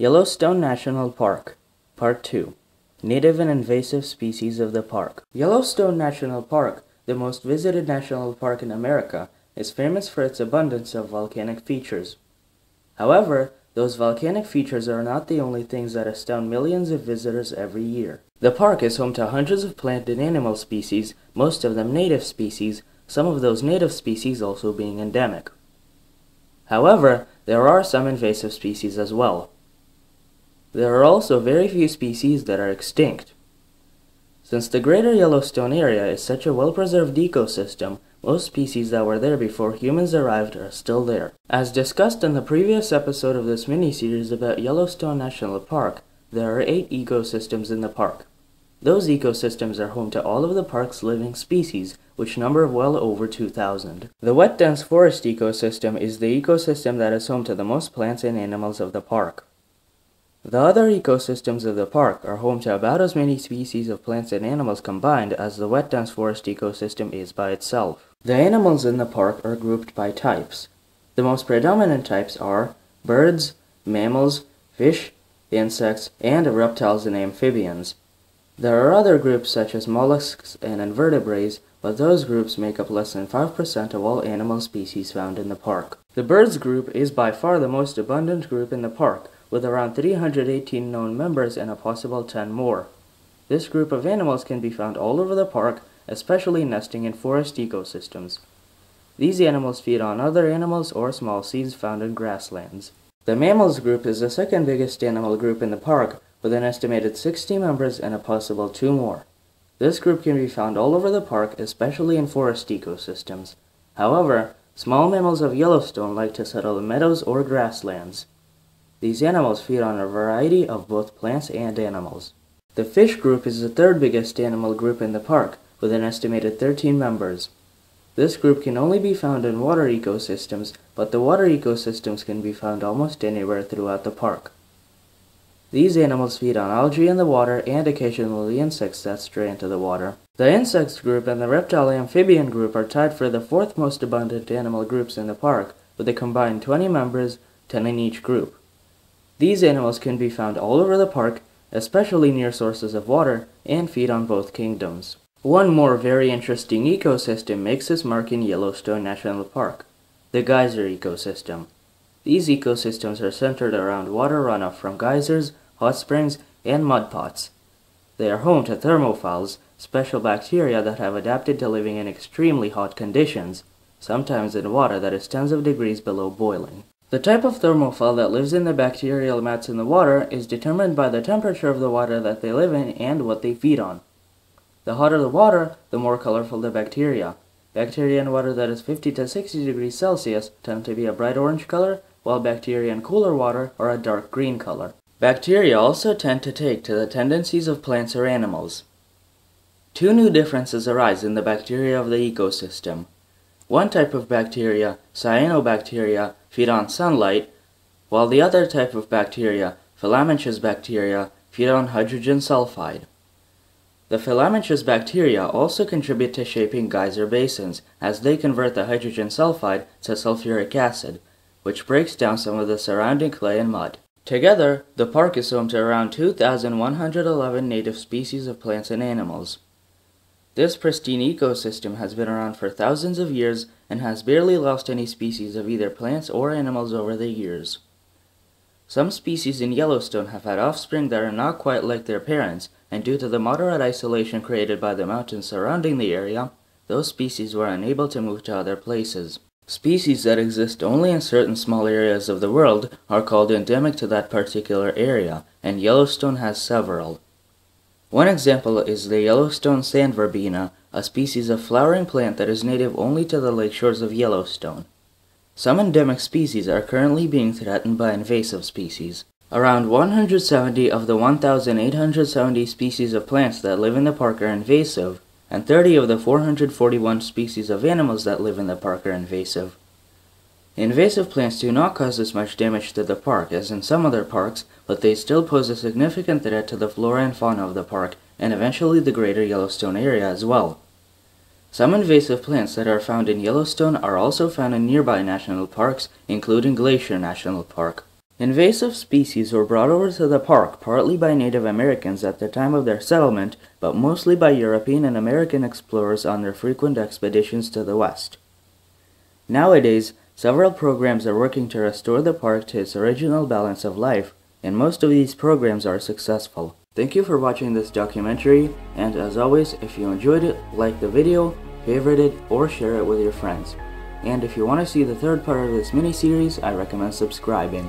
Yellowstone National Park, Part 2 Native and Invasive Species of the Park. Yellowstone National Park, the most visited national park in America, is famous for its abundance of volcanic features. However, those volcanic features are not the only things that astound millions of visitors every year. The park is home to hundreds of plant and animal species, most of them native species, some of those native species also being endemic. However, there are some invasive species as well. There are also very few species that are extinct. Since the greater Yellowstone area is such a well-preserved ecosystem, most species that were there before humans arrived are still there. As discussed in the previous episode of this mini-series about Yellowstone National Park, there are eight ecosystems in the park. Those ecosystems are home to all of the park's living species, which number well over 2,000. The wet dense forest ecosystem is the ecosystem that is home to the most plants and animals of the park. The other ecosystems of the park are home to about as many species of plants and animals combined as the wet dense forest ecosystem is by itself. The animals in the park are grouped by types. The most predominant types are birds, mammals, fish, insects, and reptiles and amphibians. There are other groups such as mollusks and invertebrates, but those groups make up less than 5% of all animal species found in the park. The birds group is by far the most abundant group in the park, with around 318 known members and a possible 10 more. This group of animals can be found all over the park, especially nesting in forest ecosystems. These animals feed on other animals or small seeds found in grasslands. The mammals group is the second biggest animal group in the park, with an estimated 60 members and a possible 2 more. This group can be found all over the park, especially in forest ecosystems. However, small mammals of Yellowstone like to settle in meadows or grasslands. These animals feed on a variety of both plants and animals. The fish group is the third biggest animal group in the park, with an estimated 13 members. This group can only be found in water ecosystems, but the water ecosystems can be found almost anywhere throughout the park. These animals feed on algae in the water and occasionally insects that stray into the water. The insects group and the reptile amphibian group are tied for the fourth most abundant animal groups in the park, with a combined 20 members, 10 in each group. These animals can be found all over the park, especially near sources of water, and feed on both kingdoms. One more very interesting ecosystem makes its mark in Yellowstone National Park, the geyser ecosystem. These ecosystems are centered around water runoff from geysers, hot springs, and mud pots. They are home to thermophiles, special bacteria that have adapted to living in extremely hot conditions, sometimes in water that is tens of degrees below boiling. The type of thermophile that lives in the bacterial mats in the water is determined by the temperature of the water that they live in and what they feed on. The hotter the water, the more colorful the bacteria. Bacteria in water that is 50 to 60 degrees Celsius tend to be a bright orange color, while bacteria in cooler water are a dark green color. Bacteria also tend to take to the tendencies of plants or animals. Two new differences arise in the bacteria of the ecosystem. One type of bacteria, cyanobacteria, feed on sunlight, while the other type of bacteria, filamentous bacteria, feed on hydrogen sulfide. The filamentous bacteria also contribute to shaping geyser basins, as they convert the hydrogen sulfide to sulfuric acid, which breaks down some of the surrounding clay and mud. Together, the park is home to around 2,111 native species of plants and animals. This pristine ecosystem has been around for thousands of years and has barely lost any species of either plants or animals over the years. Some species in Yellowstone have had offspring that are not quite like their parents, and due to the moderate isolation created by the mountains surrounding the area, those species were unable to move to other places. Species that exist only in certain small areas of the world are called endemic to that particular area, and Yellowstone has several. One example is the Yellowstone sand verbena, a species of flowering plant that is native only to the lake shores of Yellowstone. Some endemic species are currently being threatened by invasive species. Around 170 of the 1,870 species of plants that live in the park are invasive, and 30 of the 441 species of animals that live in the park are invasive. Invasive plants do not cause as much damage to the park as in some other parks, but they still pose a significant threat to the flora and fauna of the park, and eventually the greater Yellowstone area as well. Some invasive plants that are found in Yellowstone are also found in nearby national parks, including Glacier National Park. Invasive species were brought over to the park partly by Native Americans at the time of their settlement, but mostly by European and American explorers on their frequent expeditions to the west. Nowadays, several programs are working to restore the park to its original balance of life, and most of these programs are successful. Thank you for watching this documentary, and as always, if you enjoyed it, like the video, favorite it, or share it with your friends. And if you want to see the third part of this mini-series, I recommend subscribing.